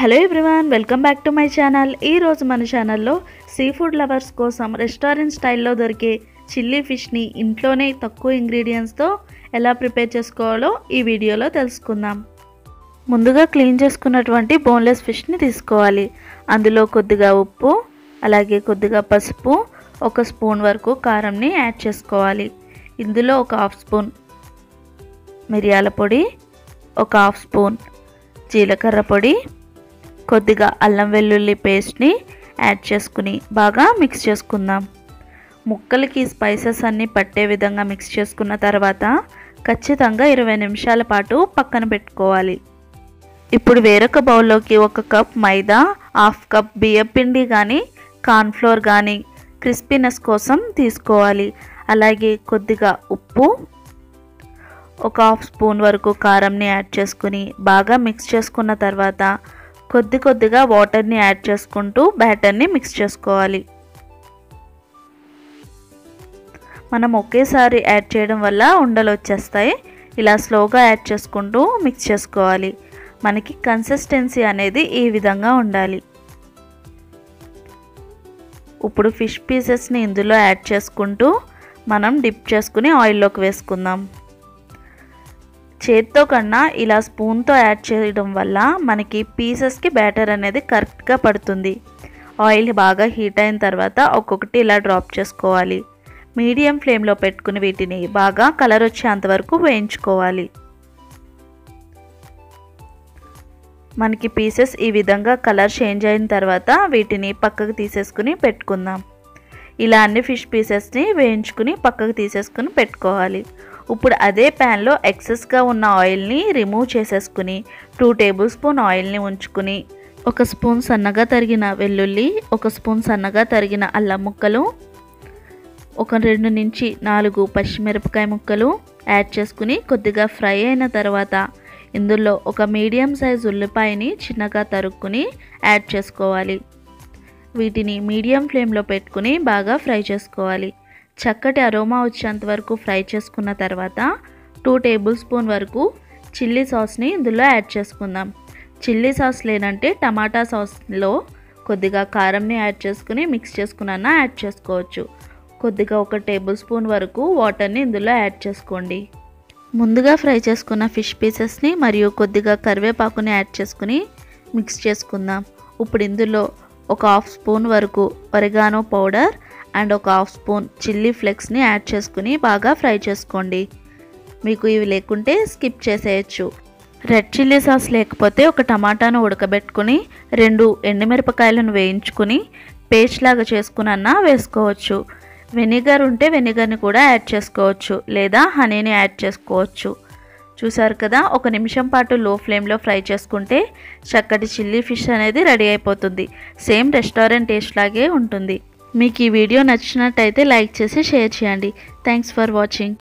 Hello everyone welcome back to my channel. ఈరోజు మన ఛానల్లో సీ ఫుడ్ లవర్స్ కోసం రెస్టారెంట్ స్టైల్లో దొరికే చిల్లీ ఫిష్ని ఇంట్లోనే తక్కువ ఇంగ్రీడియంట్స్తో ఎలా ప్రిపేర్ చేసుకోవాలో ఈ వీడియోలో తెలుసుకుందాం. ముందుగా క్లీన్ చేసుకున్నటువంటి బోన్లెస్ ఫిష్ని తీసుకోవాలి. అందులో కొద్దిగా ఉప్పు అలాగే కొద్దిగా పసుపు ఒక స్పూన్ వరకు కారంని యాడ్ చేసుకోవాలి. ఇందులో ఒక హాఫ్ స్పూన్ మిరియాల పొడి ఒక హాఫ్ స్పూన్ జీలకర్ర పొడి కొద్దిగా అల్లం వెల్లుల్లి పేస్ట్ని యాడ్ చేసుకుని బాగా మిక్స్ చేసుకుందాం. ముక్కలకి స్పైసెస్ అన్నీ పట్టే విధంగా మిక్స్ చేసుకున్న తర్వాత ఖచ్చితంగా ఇరవై నిమిషాల పాటు పక్కన పెట్టుకోవాలి. ఇప్పుడు వేరొక బౌల్లోకి ఒక కప్ మైదా హాఫ్ కప్ బియ్యం పిండి కానీ కార్న్ఫ్లోర్ కానీ క్రిస్పీనెస్ కోసం తీసుకోవాలి. అలాగే కొద్దిగా ఉప్పు ఒక హాఫ్ స్పూన్ వరకు కారంని యాడ్ చేసుకుని బాగా మిక్స్ చేసుకున్న తర్వాత కొద్ది కొద్దిగా వాటర్ని యాడ్ చేసుకుంటూ బ్యాటర్ని మిక్స్ చేసుకోవాలి. మనం ఒకేసారి యాడ్ చేయడం వల్ల ఉండలు వచ్చేస్తాయి. ఇలా స్లోగా యాడ్ చేసుకుంటూ మిక్స్ చేసుకోవాలి. మనకి కన్సిస్టెన్సీ అనేది ఈ విధంగా ఉండాలి. ఇప్పుడు ఫిష్ పీసెస్ని ఇందులో యాడ్ చేసుకుంటూ మనం డిప్ చేసుకుని ఆయిల్లోకి వేసుకుందాం. చేత్తో కన్నా ఇలా స్పూన్తో యాడ్ చేయడం వల్ల మనకి పీసెస్కి బ్యాటర్ అనేది కరెక్ట్గా పడుతుంది. ఆయిల్ బాగా హీట్ అయిన తర్వాత ఒక్కొక్కటి ఇలా డ్రాప్ చేసుకోవాలి. మీడియం ఫ్లేమ్లో పెట్టుకుని వీటిని బాగా కలర్ వచ్చేంత వరకు వేయించుకోవాలి. మనకి పీసెస్ ఈ విధంగా కలర్ చేంజ్ అయిన తర్వాత వీటిని పక్కకు తీసేసుకుని పెట్టుకుందాం. ఇలా అన్ని ఫిష్ పీసెస్ని వేయించుకుని పక్కకు తీసేసుకుని పెట్టుకోవాలి. ఇప్పుడు అదే ప్యాన్లో ఎక్సెస్గా ఉన్న ఆయిల్ని రిమూవ్ చేసేసుకుని టూ టేబుల్ స్పూన్ ఆయిల్ని ఉంచుకుని ఒక స్పూన్ సన్నగా తరిగిన వెల్లుల్లి ఒక స్పూన్ సన్నగా తరిగిన అల్లం ముక్కలు ఒక రెండు నుంచి నాలుగు పచ్చిమిరపకాయ ముక్కలు యాడ్ చేసుకుని కొద్దిగా ఫ్రై అయిన తర్వాత ఇందులో ఒక మీడియం సైజ్ ఉల్లిపాయని చిన్నగా తరుక్కుని యాడ్ చేసుకోవాలి. వీటిని మీడియం ఫ్లేమ్లో పెట్టుకుని బాగా ఫ్రై చేసుకోవాలి. చక్కటి అరోమా వచ్చేంత వరకు ఫ్రై చేసుకున్న తర్వాత టూ టేబుల్ స్పూన్ వరకు చిల్లీ సాస్ని ఇందులో యాడ్ చేసుకుందాం. చిల్లీ సాస్ లేదంటే టమాటా సాస్లో కొద్దిగా కారంని యాడ్ చేసుకుని మిక్స్ చేసుకున్న యాడ్ చేసుకోవచ్చు. కొద్దిగా ఒక టేబుల్ స్పూన్ వరకు వాటర్ని ఇందులో యాడ్ చేసుకోండి. ముందుగా ఫ్రై చేసుకున్న ఫిష్ పీసెస్ని మరియు కొద్దిగా కరివేపాకుని యాడ్ చేసుకుని మిక్స్ చేసుకుందాం. ఇప్పుడు ఇందులో ఒక హాఫ్ స్పూన్ వరకు ఒరిగానో పౌడర్ అండ్ ఒక హాఫ్ స్పూన్ చిల్లీ ఫ్లేక్స్ని యాడ్ చేసుకుని బాగా ఫ్రై చేసుకోండి. మీకు ఇవి లేకుంటే స్కిప్ చేసేయచ్చు. రెడ్ చిల్లీ సాస్ లేకపోతే ఒక టమాటాను ఉడకబెట్టుకుని రెండు ఎండుమిరపకాయలను వేయించుకుని పేస్ట్ లాగా చేసుకునన్నా వేసుకోవచ్చు. వెనిగర్ ఉంటే వెనిగర్ని కూడా యాడ్ చేసుకోవచ్చు లేదా హనీని యాడ్ చేసుకోవచ్చు. చూసారు కదా ఒక నిమిషం పాటు లో ఫ్లేమ్లో ఫ్రై చేసుకుంటే చక్కటి చిల్లీ ఫిష్ అనేది రెడీ అయిపోతుంది. సేమ్ రెస్టారెంట్ టేస్ట్ లాగే ఉంటుంది. మీకు ఈ వీడియో నచ్చినట్టయితే లైక్ చేసి షేర్ చేయండి. Thanks for watching